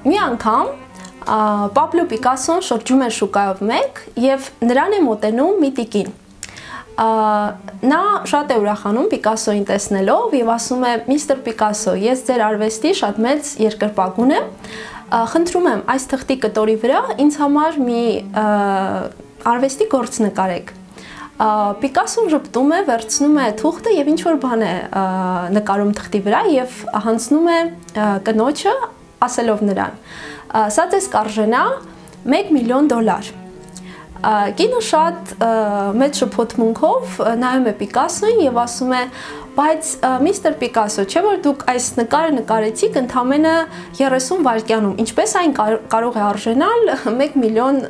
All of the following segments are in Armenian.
անգամ Պաբլո Պիկասոն շրջում էր շուկայով մեկ եւ նրան է մոտենում մի տիկին նա շատ է ուրախանում Պիկասոին տեսնելով եւ ասում է միստր Պիկասո ես ձեր արվեստի շատ մեծ երկրպագուն եմ խնդրում եմ այս թղթի կտորի վրա ինձ համար մի արվեստի գործ նկարեք Պիկասոն ժպտում է, վերցնում է թուղթը եւ ինչ որ բան է նկարում թղթի վրա եւ հանձնում է կնոջը ասելով նրան սա ձեզ կարժենա 1 միլիոն դոլար Կինը շատ մեծ շփոթմունքով նայում է Պիկասոին եւ ասում է բայց միստր Պիկասո, չէ՞ որ դուք այս նկարը նկարեցիք ընդամենը 30 վայրկյանում, ինչպես այն կարող է արժենալ 1 միլիոն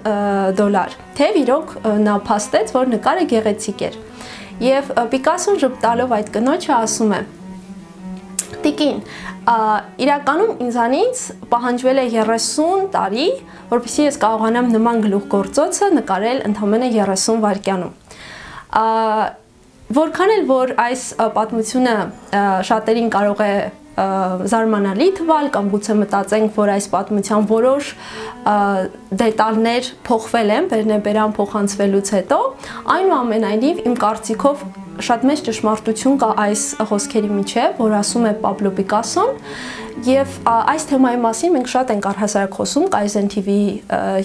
դոլար։ Թե իրոք նա փաստեց, որ նկարը գեղեցիկ էր։ Եվ Պիկասոն ժպտալով այդ կնոջը ասում է. Տիկին, իրականում ինձանից պահանջվել է 30 տարի, որովհետեւ ես կարողանամ նման գլուխգործոցը նկարել ընդամենը 30 վայրկյանում։ Որքան էլ որ այս պատմությունը շատերին կարող է զարմանալի թվալ կամ գուցե մտածենք, որ այս պատմության որոշ դետալներ փոխվել են Բերնեբերան փոխանցվելուց հետո, այնուամենայնիվ իմ կարծիքով շատ մեծ ճշմարտություն կա այս խոսքերի միջև, որ ասում է Պաբլո Պիկասոն, եւ այս թեմայի մասին մենք շատ ենք առհասարակ խոսում Kaizen TV-ի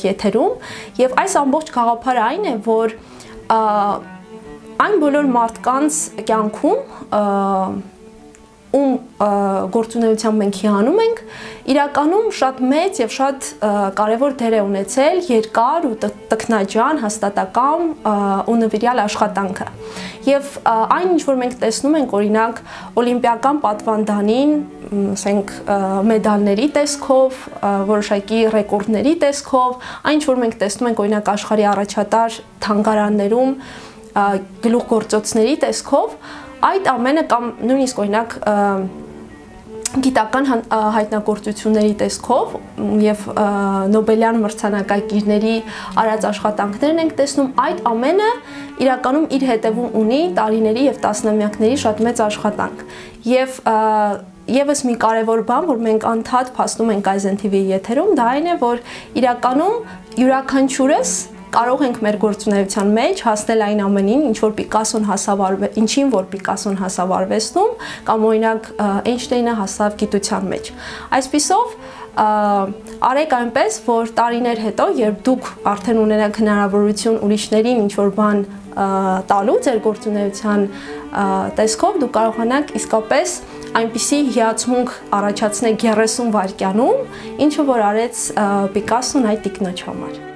եթերում, եւ այս ամբողջ գաղափարը այն է, որ այն բոլոր մարդկանց կյանքում ում գործունեությամբ մենք հիանում ենք, իրականում շատ մեծ եւ շատ կարեւոր դեր է ունեցել երկար ու տքնաջան հաստատակամ ու նվիրյալ աշխատանքը։ Եվ այն ինչ որ մենք տեսնում ենք օրինակ օլիմպիական պատվանդանին, ասենք մեդալների տեսքով, որոշակի ռեկորդների տեսքով, այն ինչ որ մենք տեսնում ենք օրինակ աշխարհի առաջատար թանգարաններում գլուխգործոցների տեսքով, այդ ամենը կամ նույնիսկ օրինակ գիտական հայտնագործությունների տեսքով եւ Նոբելյան մրցանակակիրների արած աշխատանքներն ենք տեսնում այդ ամենը իրականում իր հետևում ունի տարիների եւ տասնամյակների շատ մեծ աշխատանք եւ Եվս մի կարևոր բան, որ մենք անդադ փաստում ենք Kaizen TV-ի եթերում, դա այն է, որ իրականում յուրաքանչյուրս կարող ենք մեր գործունեության մեջ հասնել այն ամենին, ինչ որ Պիկասոն հասավարվե, ինչին որ Պիկասոն հասավարվեցնում, կամ օրինակ Էյնշտեյնը հասավ գիտության մեջ։ Այսպիսով արեք այնպես, որ տարիներ հետո, երբ դուք արդեն ունենաք հնարավորություն ուրիշներին ինչ որ բան տալու ձեր գործունեության տեսքով դուք կարողանաք իսկապես այնպիսի հիացմունք առաջացնել 30 վայրկյանում, ինչը որ արեց Պիկասոն այդ տիկնոջ համար։